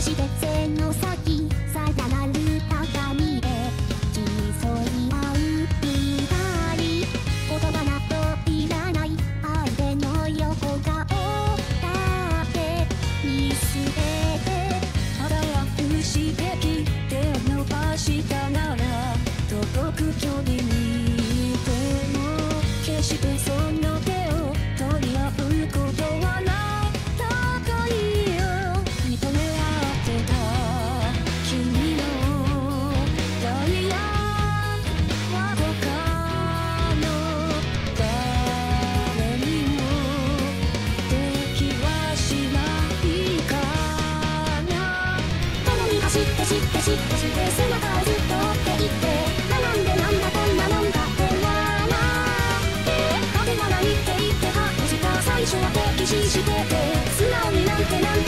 せのさの先知てて背中をずっとっていってでなんだこんなもんだってな何って言ってはか最初は敵視してて素直になんてなんて